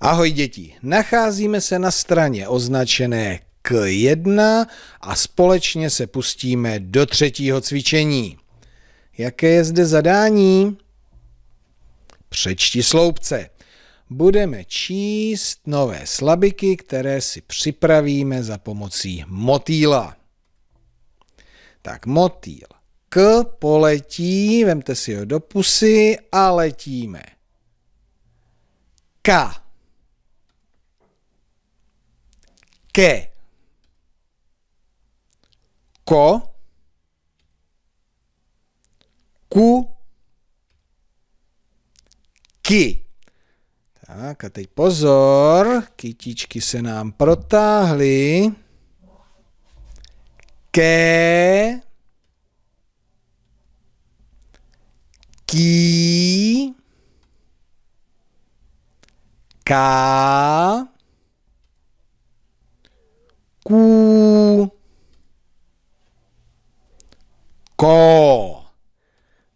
Ahoj děti, nacházíme se na straně označené K1 a společně se pustíme do třetího cvičení. Jaké je zde zadání? Přečti sloupce. Budeme číst nové slabiky, které si připravíme za pomocí motýla. Tak motýl. K poletí, vemte si ho do pusy a letíme. K. Ke. Ko. Ku. Ki. Tak a teď pozor, kytičky se nám protáhly. Ke. Ký. Ká. Ků. Ko.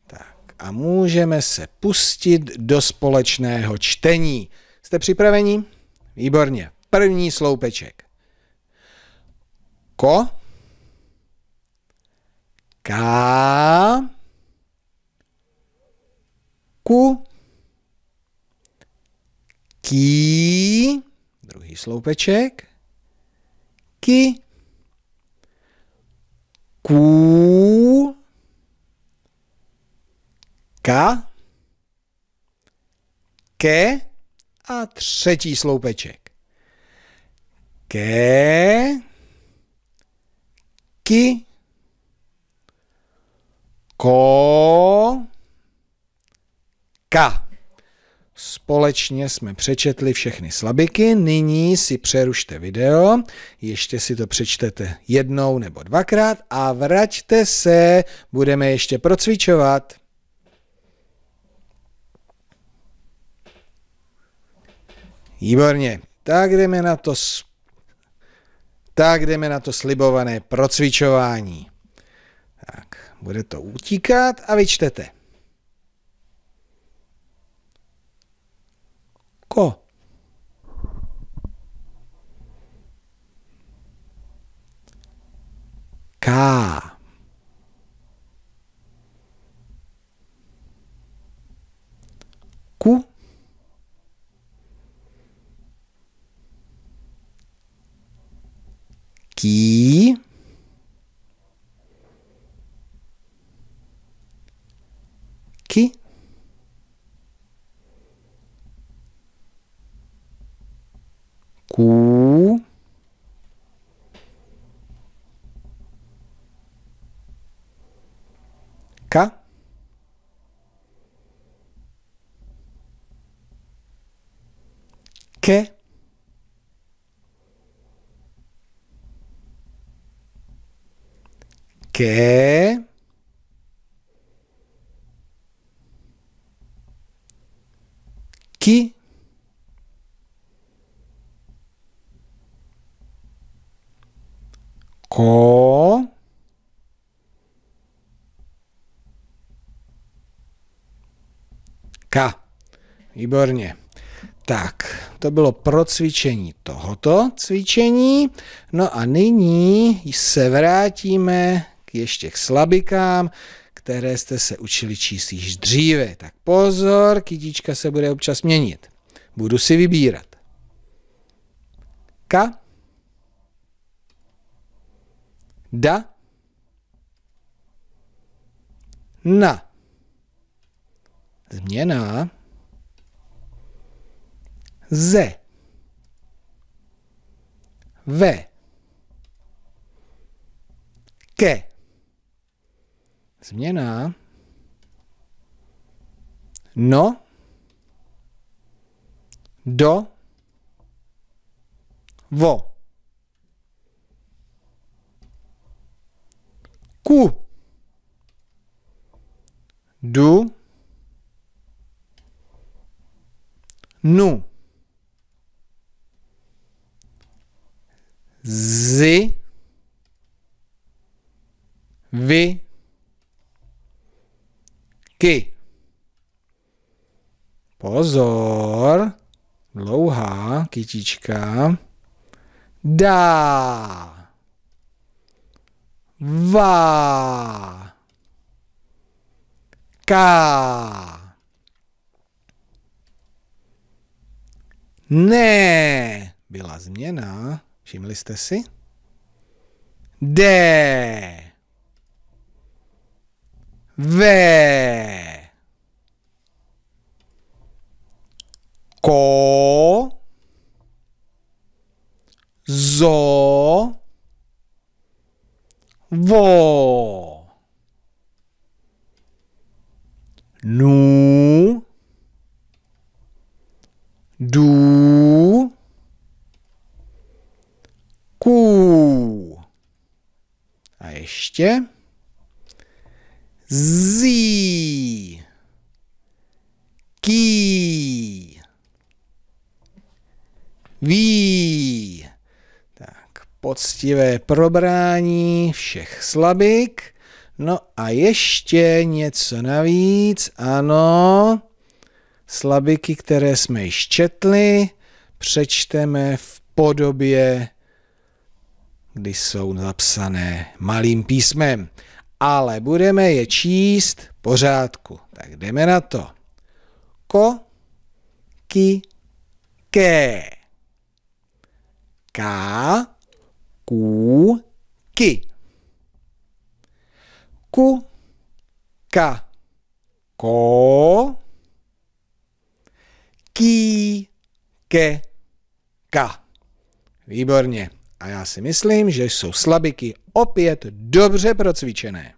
Tak a můžeme se pustit do společného čtení. Jste připraveni? Výborně. První sloupeček. Ko. Ká. Ku. Ký. Druhý sloupeček. Ki. Ků. Ka. Ke. A třetí sloupeček. Ke. Ki. Ko. Ka. Společně jsme přečetli všechny slabiky, nyní si přerušte video, ještě si to přečtete jednou nebo dvakrát a vraťte se, budeme ještě procvičovat. Výborně, tak jdeme na to, tak jdeme na to slibované procvičování. Tak, bude to utíkat a vyčtete. Ko. Ká. Ku. Ký. Ki. Ků. Ka. Ke. Ke. Ki. Ko. Ka. Výborně. Tak, to bylo pro cvičení tohoto cvičení. No a nyní se vrátíme k ještě k slabikám, které jste se učili číst již dříve. Tak pozor, kytička se bude občas měnit. Budu si vybírat. Ka. Da. Na. Změna. Ze. Ve. Ke. Změna. No. Do. Vo. Ku. Du. Nu. Zi. Vy. Ky. Pozor. dlouhá kytička, dá, vá, ká, ne, byla změna, všimli jste si? D, V, ko, zo, vo, nu, du, ku. A ještě zí, ký, ví. Tak, poctivé probrání všech slabik. No a ještě něco navíc, ano. Slabiky, které jsme již četli, přečteme v podobě, kdy jsou zapsané malým písmem. Ale budeme je číst pořádku. Tak jdeme na to. Ko, ki, ke. Ká, ků, ki. Ku, ka, ko, ký, ke, ka. Výborně. A já si myslím, že jsou slabiky opět dobře procvičené.